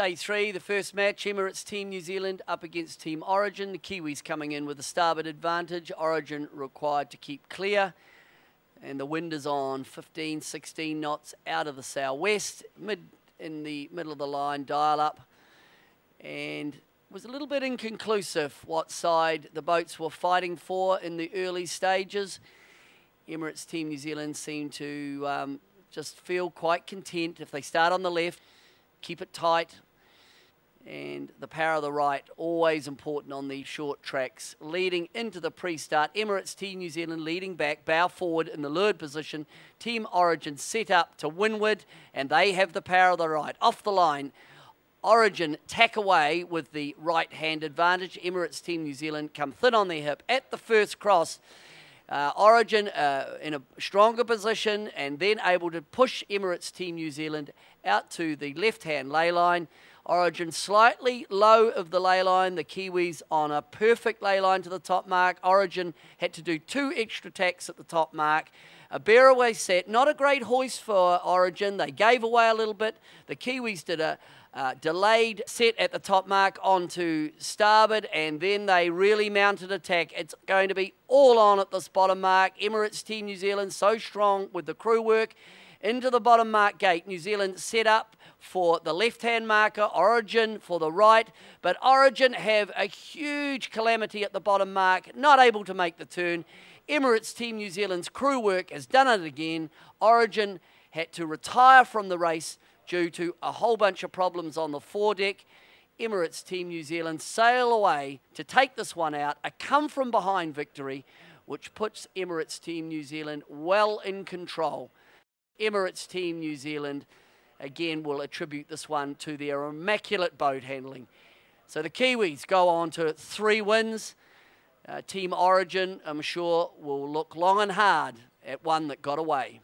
Day three, the first match, Emirates Team New Zealand up against Team Origin. The Kiwis coming in with a starboard advantage. Origin required to keep clear. And the wind is on 15, 16 knots out of the southwest, mid in the middle of the line, dial up. And was a little bit inconclusive what side the boats were fighting for in the early stages. Emirates Team New Zealand seemed to um, just feel quite content if they start on the left keep it tight. And the power of the right, always important on these short tracks. Leading into the pre-start, Emirates Team New Zealand leading back, bow forward in the leeward position. Team Origin set up to windward, and they have the power of the right. Off the line, Origin tack away with the right-hand advantage. Emirates Team New Zealand come thin on their hip at the first cross. Uh, Origin uh, in a stronger position and then able to push Emirates Team New Zealand out to the left-hand lay line. Origin slightly low of the lay line. The Kiwis on a perfect lay line to the top mark. Origin had to do two extra tacks at the top mark. A bearaway set, not a great hoist for Origin. They gave away a little bit. The Kiwis did a uh, delayed set at the top mark onto starboard, and then they really mounted attack. It's going to be all on at this bottom mark. Emirates Team New Zealand so strong with the crew work. Into the bottom mark gate, New Zealand set up for the left-hand marker, Origin for the right, but Origin have a huge calamity at the bottom mark, not able to make the turn. Emirates Team New Zealand's crew work has done it again. Origin had to retire from the race due to a whole bunch of problems on the foredeck. Emirates Team New Zealand sail away to take this one out, a come from behind victory, which puts Emirates Team New Zealand well in control. Emirates Team New Zealand, again, will attribute this one to their immaculate boat handling. So the Kiwis go on to three wins. Uh, Team Origin, I'm sure, will look long and hard at one that got away.